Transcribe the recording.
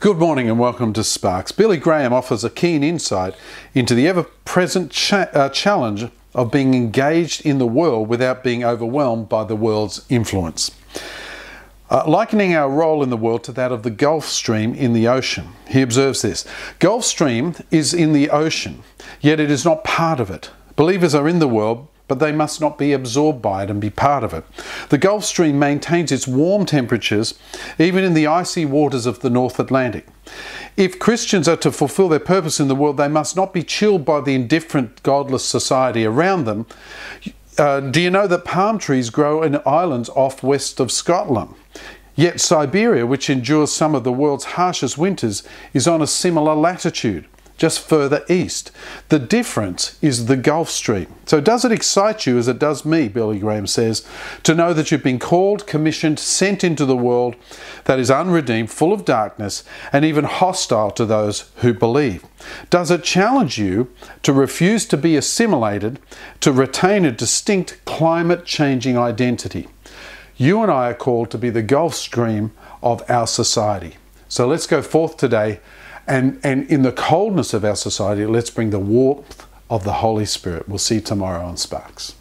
Good morning and welcome to Sparks. Billy Graham offers a keen insight into the ever present cha- uh, challenge of being engaged in the world without being overwhelmed by the world's influence. Uh, likening our role in the world to that of the Gulf Stream in the ocean. He observes this Gulf Stream is in the ocean, yet it is not part of it. Believers are in the world, but they must not be absorbed by it and be part of it. The Gulf Stream maintains its warm temperatures even in the icy waters of the North Atlantic. If Christians are to fulfill their purpose in the world, they must not be chilled by the indifferent, godless society around them. Uh, do you know that palm trees grow in islands off west of Scotland? Yet Siberia, which endures some of the world's harshest winters, is on a similar latitude just further east. The difference is the Gulf Stream. So, does it excite you as it does me, Billy Graham says, to know that you've been called, commissioned, sent into the world that is unredeemed, full of darkness, and even hostile to those who believe? Does it challenge you to refuse to be assimilated, to retain a distinct climate changing identity? You and I are called to be the Gulf Stream of our society. So let's go forth today and, and in the coldness of our society, let's bring the warmth of the Holy Spirit. We'll see you tomorrow on Sparks.